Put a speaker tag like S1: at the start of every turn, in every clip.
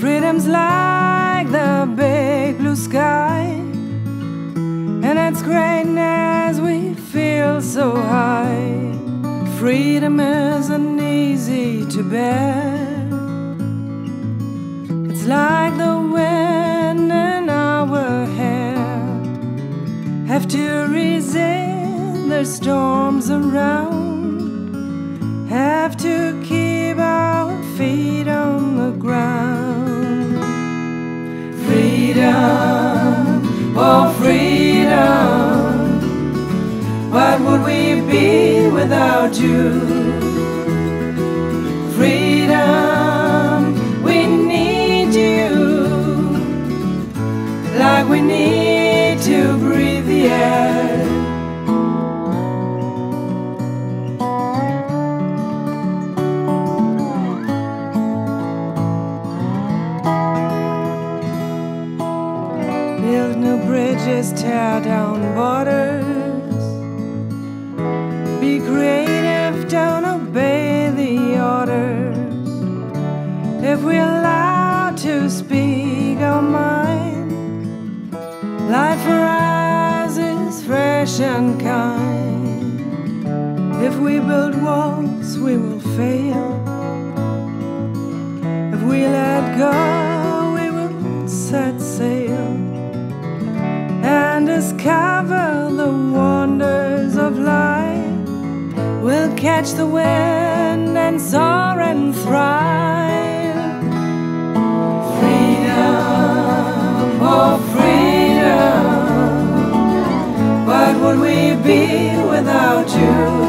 S1: Freedom's like the big blue sky And its greatness we feel so high. Freedom isn't easy to bear. It's like the wind in our hair. Have to resist the storms around. Have to keep our feet on the ground Freedom, oh freedom What would we be without you? Build new bridges, tear down borders. Be creative, don't obey the orders. If we're allowed to speak our mind, life is fresh and kind. If we build walls, we will fail. If we let go, we will set sail discover the wonders of life. We'll catch the wind and soar and thrive. Freedom, oh freedom. What would we be without you?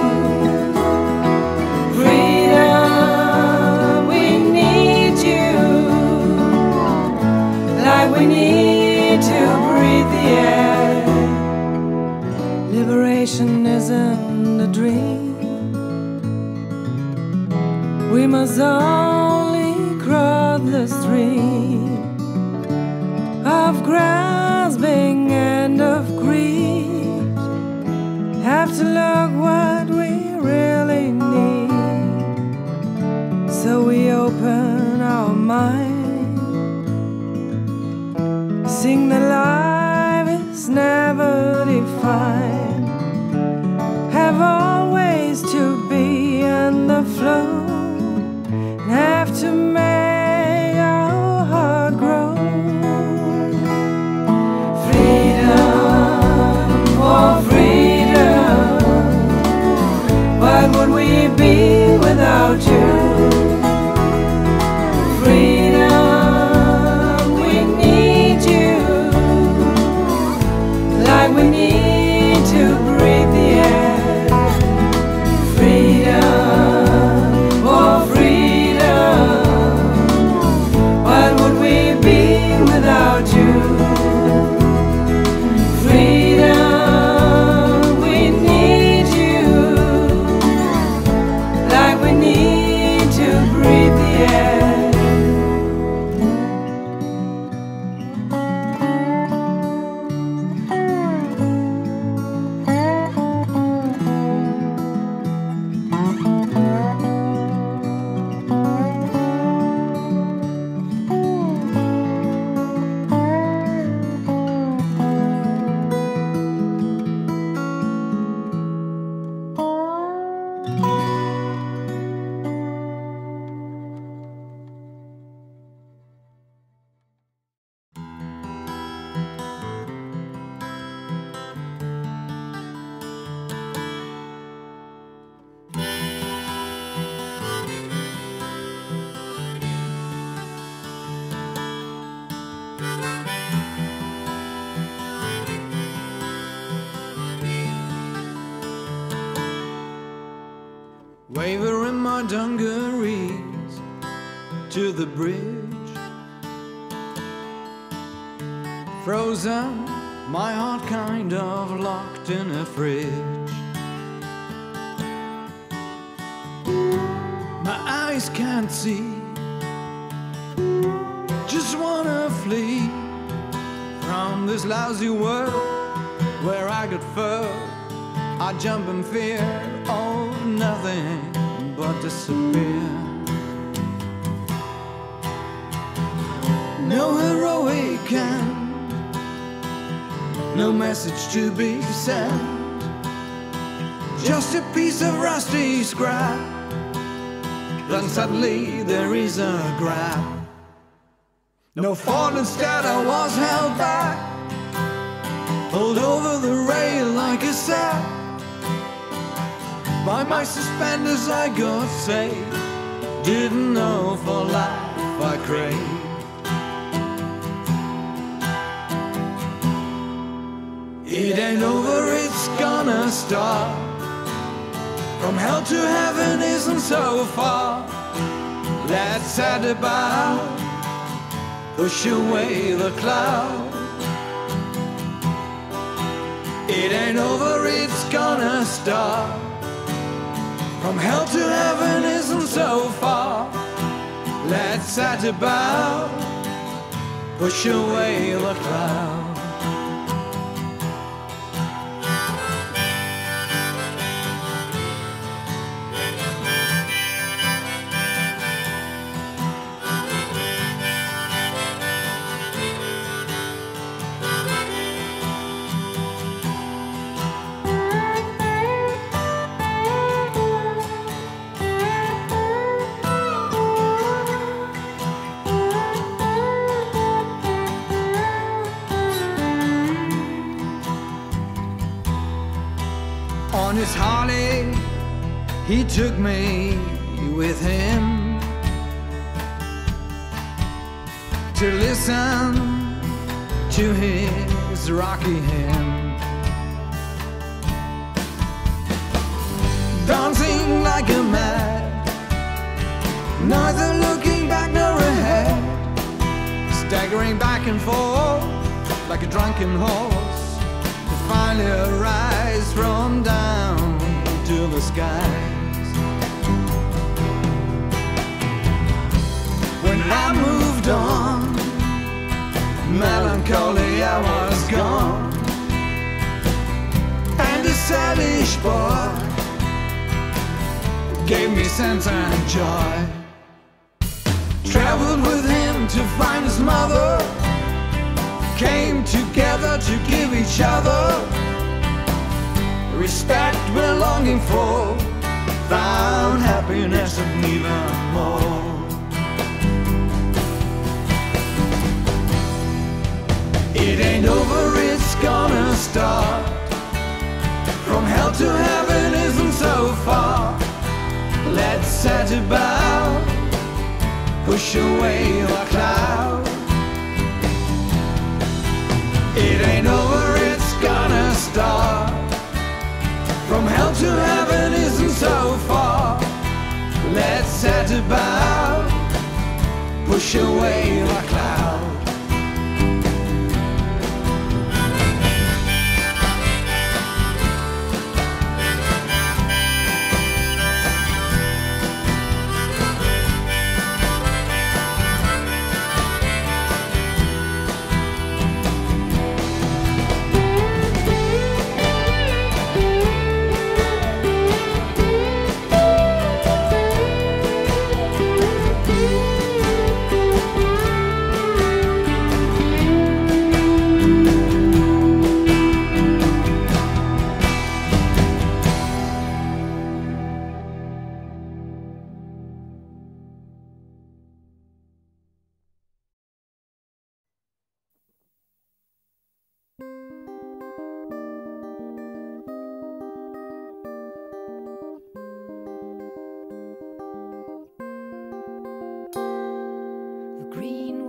S1: Liberation isn't a dream. We must only cross the stream of grasping and of greed. Have to look what we really need. So we open our mind. Sing the life
S2: Wavering my dungarees to the bridge. Frozen, my heart kind of locked in a fridge. My eyes can't see Just wanna flee From this lousy world Where I got fur I jump in fear nothing but disappear. No heroic end, no message to be sent. Just a piece of rusty scrap. Then suddenly there is a grab. No fault, instead I was held back. Pulled over the rail like a sack. By my suspenders I got saved. Didn't know for life I craved. It ain't over, it's gonna start. From hell to heaven isn't so far. Let's set about, push away the cloud. It ain't over, it's gonna start. From hell to heaven isn't so far. Let's set about, push away the cloud. His Harley, he took me with him to listen to his rocky hymn. Dancing like a mad, neither looking back nor ahead, staggering back and forth like a drunken horse to finally rise savage boy gave me sense and joy. Traveled with him to find his mother came together to give each other respect, belonging for, found happiness and even more. It ain't over, it's Set about, push away the cloud. It ain't over, it's gonna start. From hell to heaven isn't so far. Let's set about, push away the cloud.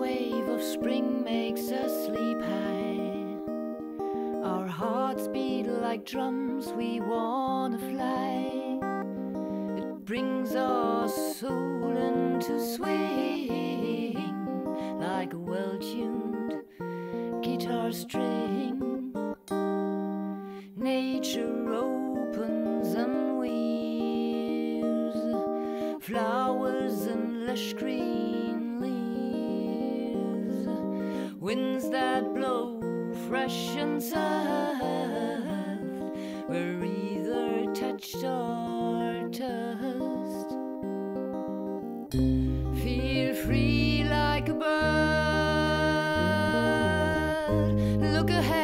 S3: Wave of spring makes us sleep high. Our hearts beat like drums, we wanna fly. It brings our soul into swing like a well tuned guitar string. Nature opens and weaves flowers and lush green winds that blow fresh and soft, we're either touched or tossed. Feel free like a bird. Look ahead